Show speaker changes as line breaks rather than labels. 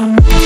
I'm